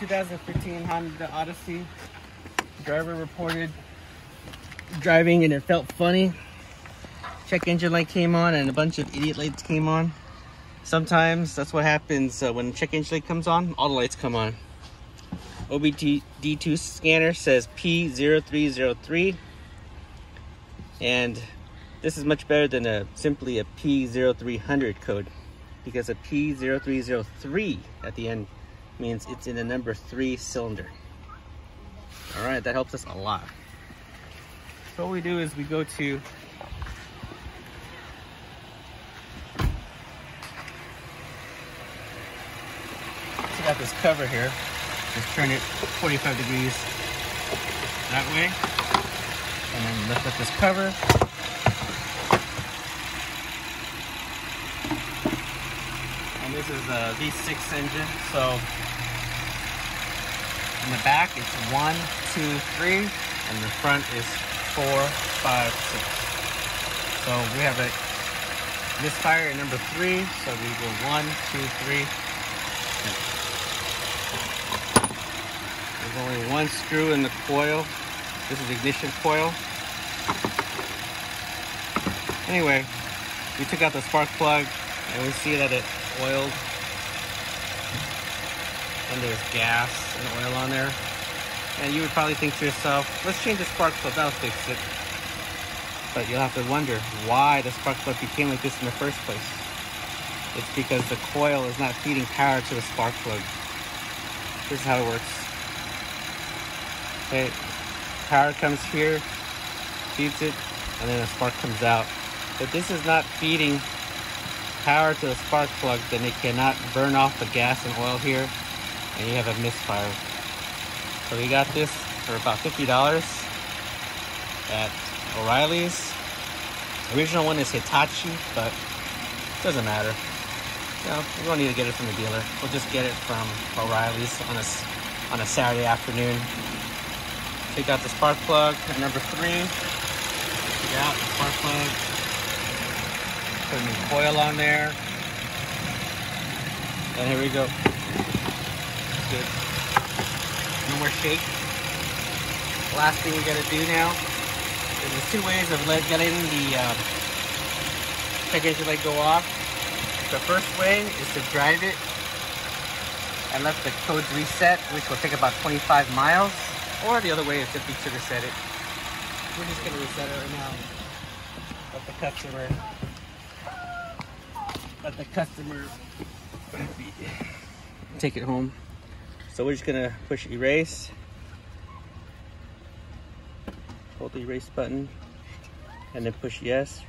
2015 Honda Odyssey. Driver reported driving and it felt funny. Check engine light came on and a bunch of idiot lights came on. Sometimes that's what happens uh, when check engine light comes on, all the lights come on. OBD2 scanner says P0303 and this is much better than a simply a P0300 code because a P0303 at the end means it's in the number three cylinder. All right, that helps us a lot. So what we do is we go to so got this cover here. Just turn it 45 degrees that way. And then lift up this cover. And this is a V6 engine, so in the back it's one, two, three, and the front is four, five, six. So we have a misfire at number three, so we go one, two, three. There's only one screw in the coil. This is ignition coil. Anyway, we took out the spark plug and we see that it oiled and there's gas and oil on there. And you would probably think to yourself, let's change the spark plug, that'll fix it. But you'll have to wonder why the spark plug became like this in the first place. It's because the coil is not feeding power to the spark plug. This is how it works. Okay, power comes here, feeds it, and then a spark comes out. If this is not feeding power to the spark plug, then it cannot burn off the gas and oil here, and you have a misfire. So we got this for about $50 at O'Reilly's. Original one is Hitachi, but it doesn't matter. You know, we don't need to get it from the dealer. We'll just get it from O'Reilly's on a, on a Saturday afternoon. Take out the spark plug at number three. Take out the spark plug. Put a new coil on there. And here we go. Good. No more shake. Last thing we gotta do now there's two ways of let, getting the um, light go off. The first way is to drive it and let the codes reset, which will take about 25 miles. Or the other way is simply to reset it. We're just gonna reset it right now. Let the customer, let the customer take it home. So we're just gonna push erase. Hold the erase button and then push yes